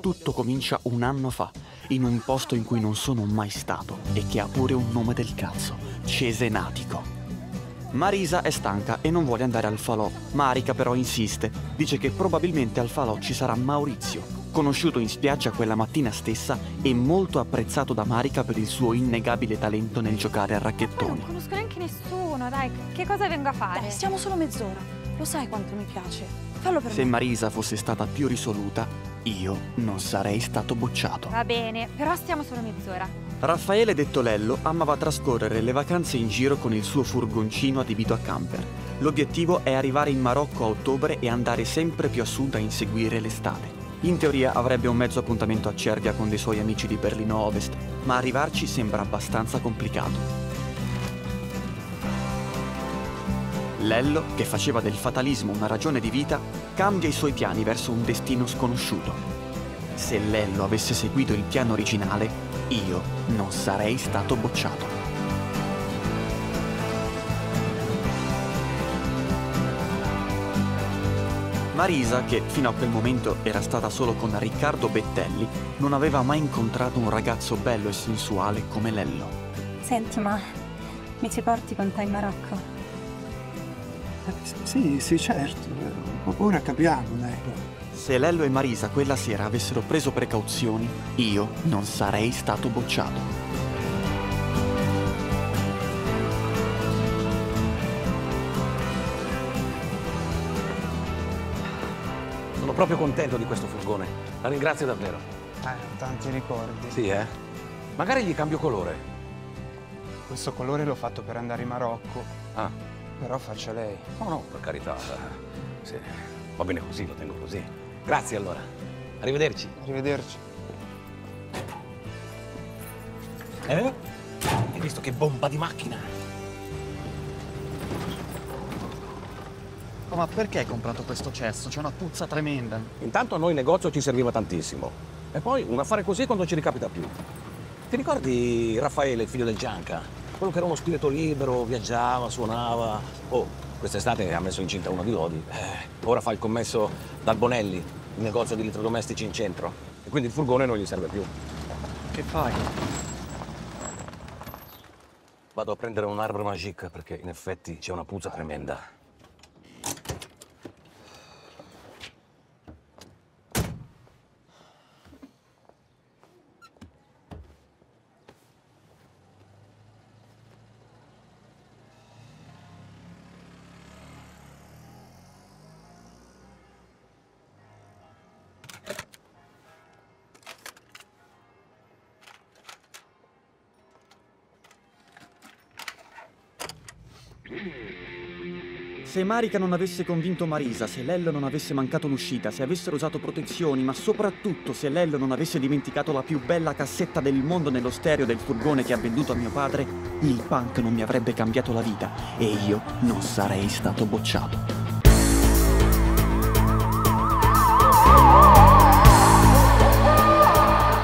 Tutto comincia un anno fa, in un posto in cui non sono mai stato e che ha pure un nome del cazzo, Cesenatico. Marisa è stanca e non vuole andare al falò. Marica però insiste, dice che probabilmente al falò ci sarà Maurizio, conosciuto in spiaggia quella mattina stessa e molto apprezzato da Marica per il suo innegabile talento nel giocare a Ma non racchettoni. conosco neanche nessuno, dai, che cosa vengo a fare? Dai, stiamo solo mezz'ora. Lo sai quanto mi piace. Fallo per Se me. Marisa fosse stata più risoluta, io non sarei stato bocciato. Va bene, però stiamo solo mezz'ora. Raffaele detto Lello amava trascorrere le vacanze in giro con il suo furgoncino adibito a camper. L'obiettivo è arrivare in Marocco a ottobre e andare sempre più a sud a inseguire l'estate. In teoria avrebbe un mezzo appuntamento a Cervia con dei suoi amici di Berlino Ovest, ma arrivarci sembra abbastanza complicato. Lello, che faceva del fatalismo una ragione di vita, cambia i suoi piani verso un destino sconosciuto. Se Lello avesse seguito il piano originale, io non sarei stato bocciato. Marisa, che fino a quel momento era stata solo con Riccardo Bettelli, non aveva mai incontrato un ragazzo bello e sensuale come Lello. Senti, ma mi ci porti con te in Marocco? Sì, sì, certo. Ora capiamo, dai. Se Lello e Marisa quella sera avessero preso precauzioni, io non sarei stato bocciato. Sono proprio contento di questo furgone. La ringrazio davvero. Eh, tanti ricordi. Sì, eh? Magari gli cambio colore. Questo colore l'ho fatto per andare in Marocco, Ah, però faccia lei. no, no, per carità. eh, Sì, va bene così, lo tengo così. Grazie allora. Arrivederci. Arrivederci. Eh? Hai visto che bomba di macchina? Oh, ma perché hai comprato questo cesso? C'è una puzza tremenda. Intanto a noi il negozio ci serviva tantissimo. E poi un affare così quando ci ricapita più. Ti ricordi Raffaele, il figlio del Gianca? Quello che era uno spirito libero, viaggiava, suonava. Oh, quest'estate ha messo incinta una di Lodi. Eh, ora fa il commesso dal Bonelli, il negozio di elettrodomestici in centro. E quindi il furgone non gli serve più. Che fai? Vado a prendere un arbre magique perché in effetti c'è una puzza tremenda. Se Marica non avesse convinto Marisa, se Lello non avesse mancato l'uscita, se avessero usato protezioni, ma soprattutto se Lello non avesse dimenticato la più bella cassetta del mondo nello stereo del furgone che ha venduto a mio padre, il punk non mi avrebbe cambiato la vita e io non sarei stato bocciato.